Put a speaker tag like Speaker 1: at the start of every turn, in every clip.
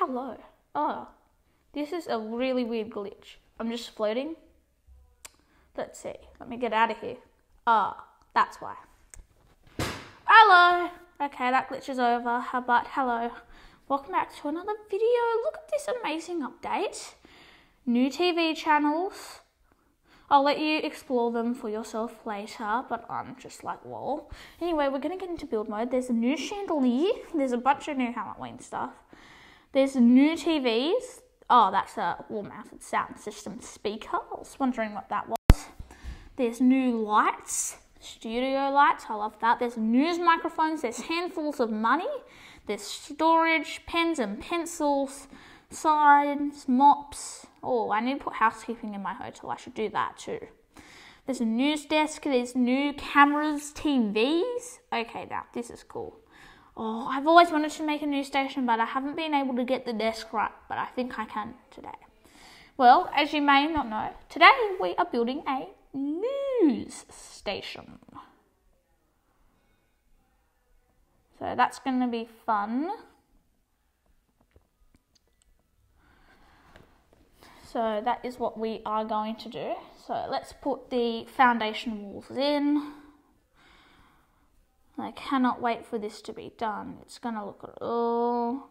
Speaker 1: hello. Oh, this is a really weird glitch. I'm just floating. Let's see. Let me get out of here. Ah, that's why. Hello. Okay, that glitch is over. How about hello? Welcome back to another video. Look at this amazing update. New TV channels. I'll let you explore them for yourself later, but I'm just like, lol. Anyway, we're gonna get into build mode. There's a new chandelier. There's a bunch of new Halloween stuff. There's new TVs. Oh, that's a wall-mounted sound system speaker. I was wondering what that was. There's new lights, studio lights. I love that. There's news microphones. There's handfuls of money. There's storage, pens and pencils, signs, mops. Oh, I need to put housekeeping in my hotel. I should do that too. There's a news desk. There's new cameras, TVs. Okay, now this is cool. Oh, I've always wanted to make a news station, but I haven't been able to get the desk right. But I think I can today. Well, as you may not know, today we are building a news station. So that's going to be fun. So that is what we are going to do. So let's put the foundation walls in. I cannot wait for this to be done. It's going to look, oh,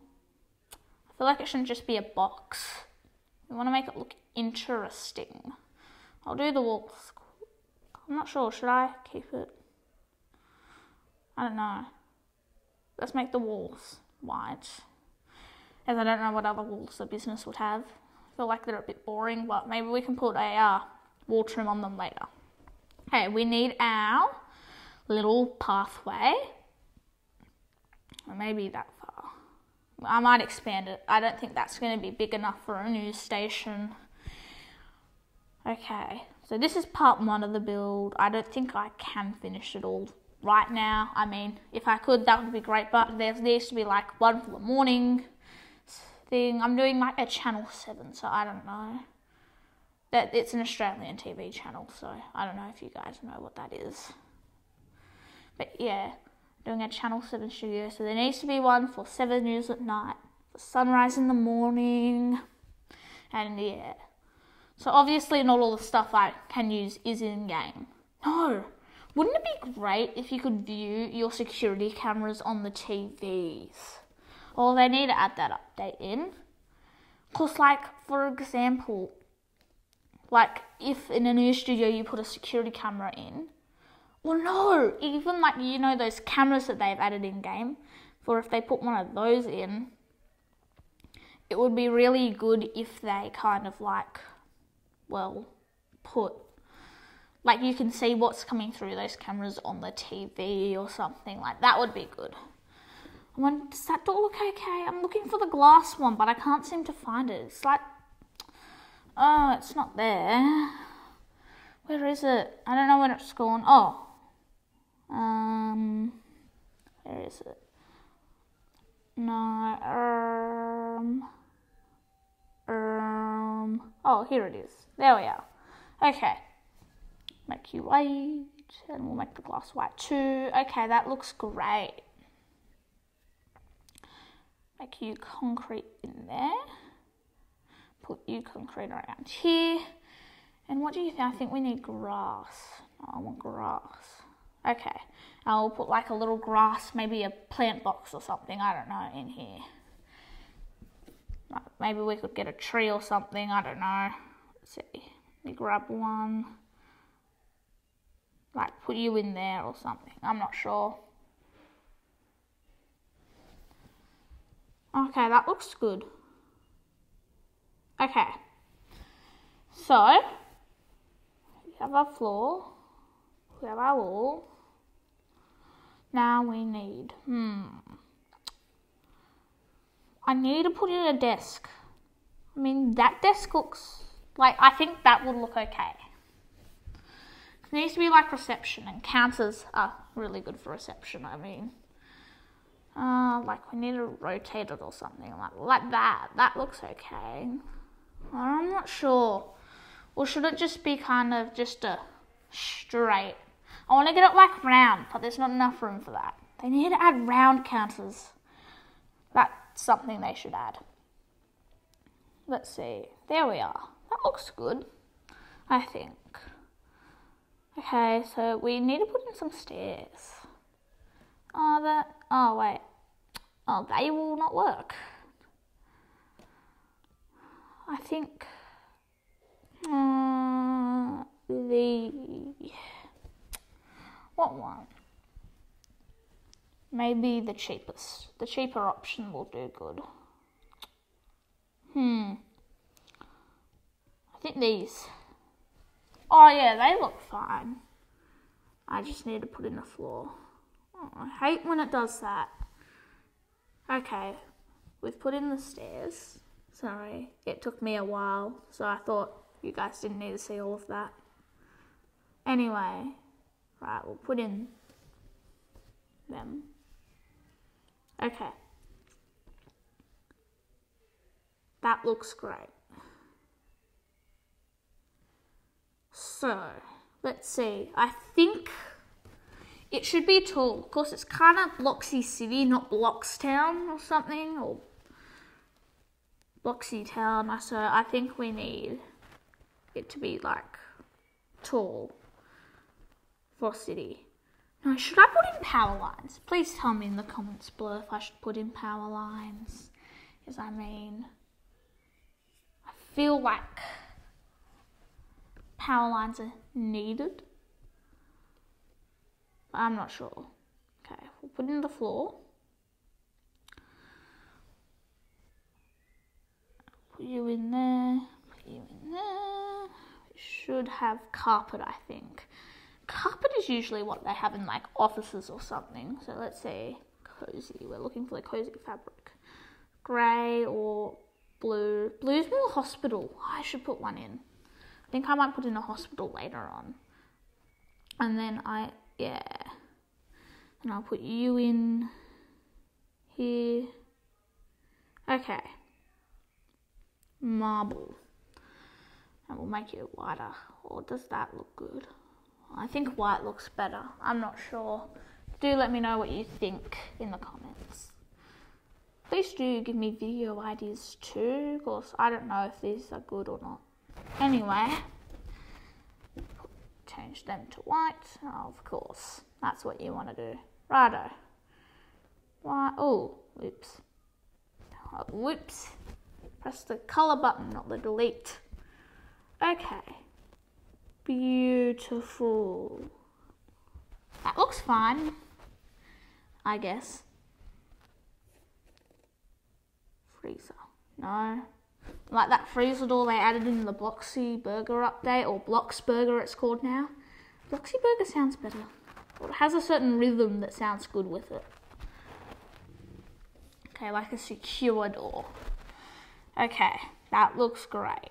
Speaker 1: I feel like it shouldn't just be a box. We want to make it look interesting. I'll do the walls. I'm not sure, should I keep it? I don't know. Let's make the walls white. As I don't know what other walls the business would have. I feel like they're a bit boring, but maybe we can put a uh, wall trim on them later. Okay, we need our little pathway. Maybe that far. I might expand it. I don't think that's going to be big enough for a news station. Okay, so this is part one of the build. I don't think I can finish it all right now. I mean, if I could, that would be great, but there needs to be like one for the morning thing. I'm doing like a channel 7, so I don't know. That It's an Australian TV channel, so I don't know if you guys know what that is. But yeah, doing a channel 7 studio, so there needs to be one for 7 news at night, for sunrise in the morning, and yeah. So obviously not all the stuff I can use is in game. No, wouldn't it be great if you could view your security cameras on the TVs? Well, they need to add that update in. Because, like, for example, like if in a new studio you put a security camera in, well, no, even like, you know, those cameras that they've added in game, for if they put one of those in, it would be really good if they kind of like, well, put like you can see what's coming through those cameras on the TV or something like that would be good. I When, does that door look okay? I'm looking for the glass one, but I can't seem to find it. It's like, oh, it's not there. Where is it? I don't know when it's gone. Oh, um, where is it? No, um, um, oh, here it is. There we are. Okay make you white and we'll make the glass white too. Okay, that looks great. Make you concrete in there. Put you concrete around here. And what do you think? I think we need grass. Oh, I want grass. Okay, I'll put like a little grass, maybe a plant box or something, I don't know, in here. Maybe we could get a tree or something, I don't know. Let's see, let me grab one like put you in there or something. I'm not sure. Okay, that looks good. Okay. So, we have our floor, we have our wall. Now we need, hmm. I need to put in a desk. I mean, that desk looks like, I think that would look okay. It needs to be like reception, and counters are really good for reception. I mean, uh, like we need to rotate it or something like like that. That looks okay. I'm not sure. Or should it just be kind of just a straight? I want to get it like round, but there's not enough room for that. They need to add round counters. That's something they should add. let's see. There we are. That looks good, I think. Okay, so we need to put in some stairs. Oh, that. Oh, wait. Oh, they will not work. I think. Uh, the. What one? Maybe the cheapest. The cheaper option will do good. Hmm. I think these. Oh yeah, they look fine. I just need to put in the floor. Oh, I hate when it does that. Okay, we've put in the stairs. Sorry, it took me a while, so I thought you guys didn't need to see all of that. Anyway, right, we'll put in them. Okay. That looks great. So, let's see. I think it should be tall. Of course, it's kind of Bloxy City, not Bloxtown or something, or Bloxy Town. I so I think we need it to be like tall for city. Now, should I put in power lines? Please tell me in the comments below if I should put in power lines. Because I mean, I feel like power lines are needed. But I'm not sure. Okay, we'll put in the floor. Put you in there, put you in there. We should have carpet, I think. Carpet is usually what they have in like offices or something. So let's say cozy. We're looking for the cozy fabric. Grey or blue. Blue's more hospital. I should put one in. I think I might put in a hospital later on. And then I, yeah. And I'll put you in here. Okay. Marble. And we'll make it wider. Or does that look good? I think white looks better. I'm not sure. Do let me know what you think in the comments. Please do give me video ideas too, because I don't know if these are good or not. Anyway, change them to white. Oh, of course, that's what you want to do. Righto. Oh, whoops. Oh, whoops. Press the color button, not the delete. Okay. Beautiful. That looks fine. I guess. Freezer. No. Like that freezer door they added in the Bloxy Burger update, or Blox Burger it's called now. Bloxy Burger sounds better. It has a certain rhythm that sounds good with it. Okay, like a secure door. Okay, that looks great.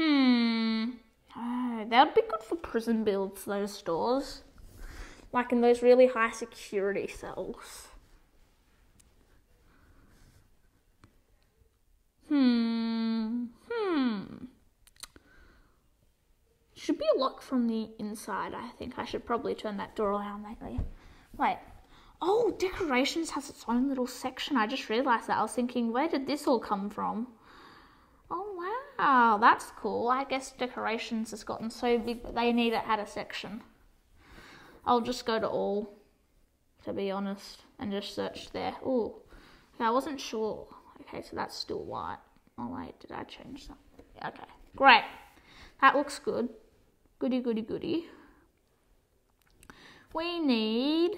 Speaker 1: Hmm. Oh, that would be good for prison builds, those stores. Like in those really high security cells. Hmm. Hmm. Should be a lock from the inside, I think. I should probably turn that door around lately. Wait. Oh, decorations has its own little section. I just realised that. I was thinking, where did this all come from? Oh. That's cool. I guess decorations has gotten so big that they need it at a section. I'll just go to all, to be honest, and just search there. Oh, I wasn't sure. Okay, so that's still white. Oh wait, did I change something? Okay, great. That looks good. Goody, goody, goody. We need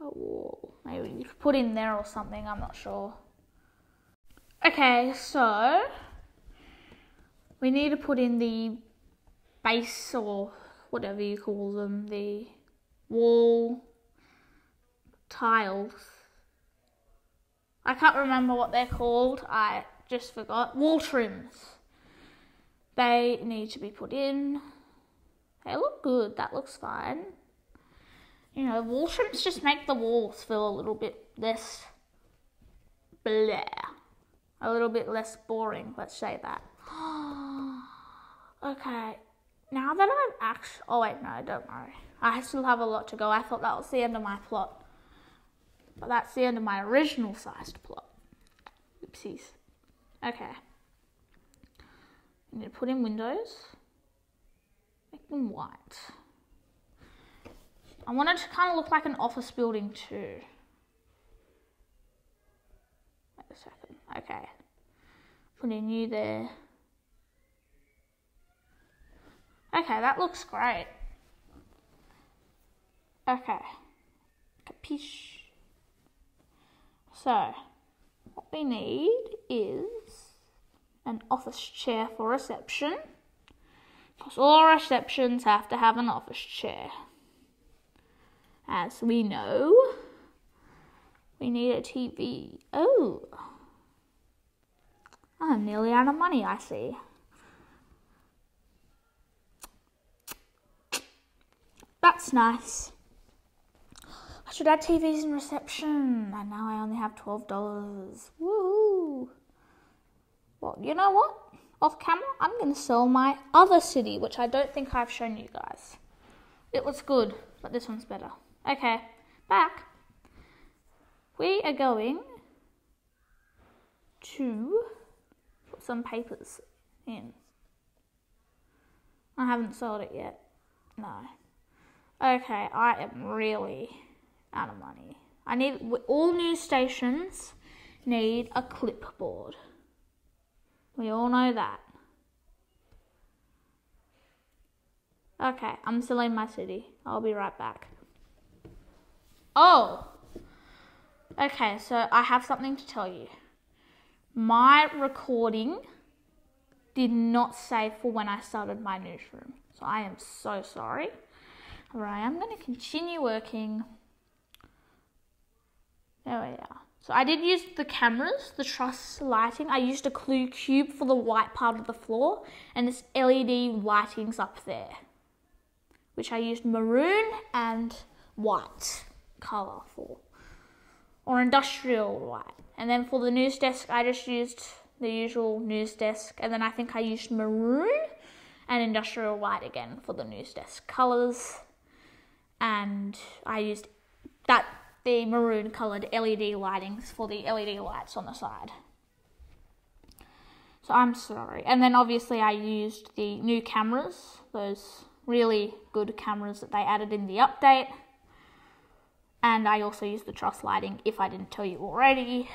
Speaker 1: a wall. Maybe you could put in there or something, I'm not sure. Okay, so we need to put in the base or whatever you call them, the wall tiles I can't remember what they're called. I just forgot. Wall trims. They need to be put in. They look good. That looks fine. You know, wall trims just make the walls feel a little bit less blah. A little bit less boring, let's say that. Okay. Now that I've actually. Oh, wait, no, don't worry. I still have a lot to go. I thought that was the end of my plot. But that's the end of my original sized plot. Oopsies. Okay. I need to put in windows. Make them white. I want it to kind of look like an office building too. Wait a second. Okay. Put in you there. Okay, that looks great. Okay. Capiche. So, what we need is an office chair for reception. Because all receptions have to have an office chair. As we know, we need a TV. Oh, I'm nearly out of money, I see. That's nice. I should add TVs in reception. And now I only have $12. Woohoo! Well, you know what? Off camera, I'm going to sell my other city, which I don't think I've shown you guys. It was good, but this one's better. Okay, back. We are going to put some papers in. I haven't sold it yet. No. Okay, I am really out of money. I need all news stations need a clipboard. We all know that. Okay, I'm still in my city. I'll be right back. Oh! Okay, so I have something to tell you. My recording did not save for when I started my newsroom. So I am so sorry. Alright, I'm going to continue working. There we are. So I did use the cameras, the truss lighting. I used a clue cube for the white part of the floor and this LED lighting's up there. Which I used maroon and white colour for. Or industrial white. And then for the news desk I just used the usual news desk and then I think I used maroon and industrial white again for the news desk colours. And I used that the maroon coloured LED lightings for the LED lights on the side. So I'm sorry. And then obviously I used the new cameras, those really good cameras that they added in the update. And I also used the truss lighting if I didn't tell you already.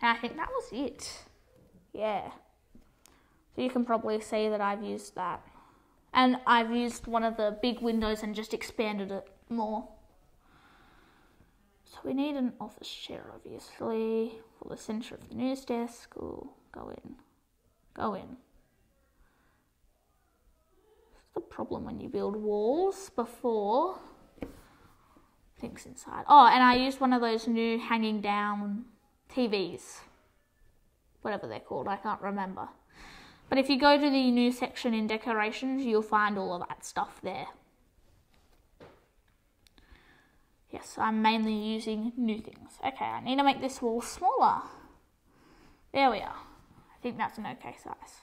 Speaker 1: And I think that was it. Yeah. So you can probably see that I've used that. And I've used one of the big windows and just expanded it more. So we need an office chair, obviously, for the centre of the news desk. Ooh, go in. Go in. The problem when you build walls before things inside. Oh, and I used one of those new hanging down TVs. Whatever they're called, I can't remember. But if you go to the new section in decorations, you'll find all of that stuff there. Yes, I'm mainly using new things. Okay, I need to make this wall smaller. There we are. I think that's an okay size.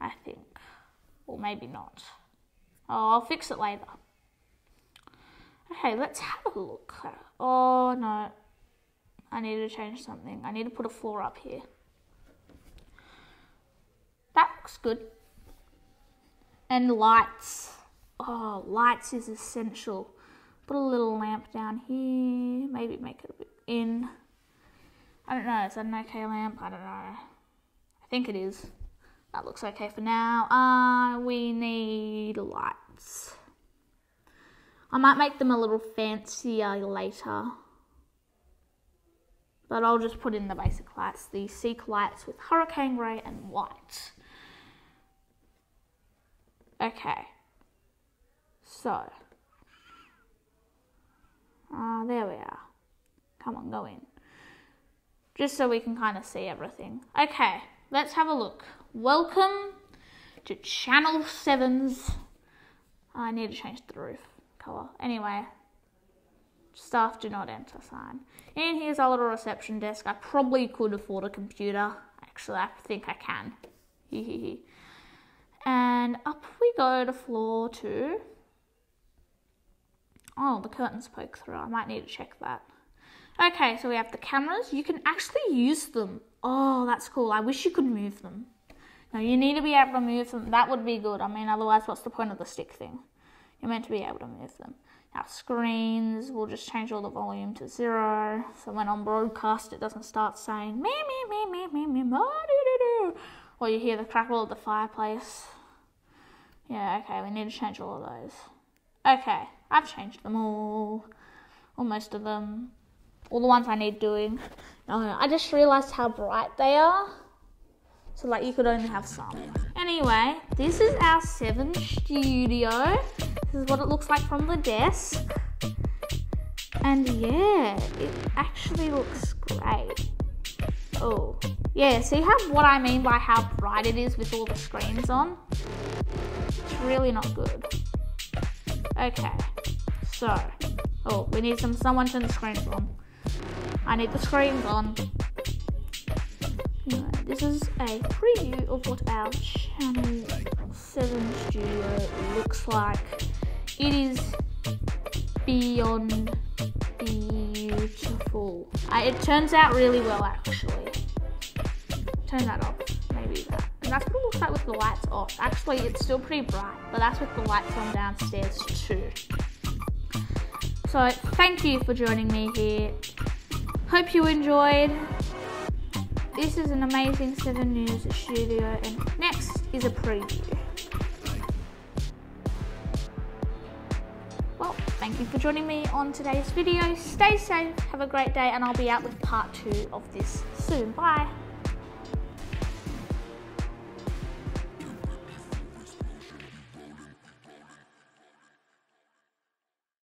Speaker 1: I think. Or maybe not. Oh, I'll fix it later. Okay, let's have a look. Oh, no. I need to change something. I need to put a floor up here. Looks good. And lights. Oh, lights is essential. Put a little lamp down here. Maybe make it a bit in. I don't know. Is that an okay lamp? I don't know. I think it is. That looks okay for now. Uh, we need lights. I might make them a little fancier later. But I'll just put in the basic lights. The Seek lights with hurricane grey and white. Okay. So. Ah, uh, there we are. Come on, go in. Just so we can kind of see everything. Okay, let's have a look. Welcome to Channel 7's... I need to change the roof colour. Anyway, staff do not enter sign. And here's our little reception desk. I probably could afford a computer. Actually, I think I can. And up we go to floor two. Oh, the curtains poke through. I might need to check that. Okay, so we have the cameras. You can actually use them. Oh, that's cool. I wish you could move them. No, you need to be able to move them. That would be good. I mean, otherwise, what's the point of the stick thing? You're meant to be able to move them. Now, screens, we'll just change all the volume to zero. So when on broadcast, it doesn't start saying me, me, me, me, me, me, me, or you hear the crackle of the fireplace. Yeah, okay, we need to change all of those. Okay, I've changed them all, or most of them, all the ones I need doing. No, I just realised how bright they are. So like you could only have some. Anyway, this is our 7 studio. This is what it looks like from the desk. And yeah, it actually looks great. Oh, yeah, see how what I mean by how bright it is with all the screens on? Really not good. Okay, so, oh, we need some someone turn the screens on. I need the screens on. this is a preview of what our Channel 7 studio looks like. It is beyond beautiful. It turns out really well actually. Turn that off, looks like with the lights off. Actually, it's still pretty bright, but that's with the lights on downstairs too. So, thank you for joining me here. Hope you enjoyed. This is an amazing 7 News studio, and next is a preview. Well, thank you for joining me on today's video. Stay safe, have a great day, and I'll be out with part two of this soon. Bye.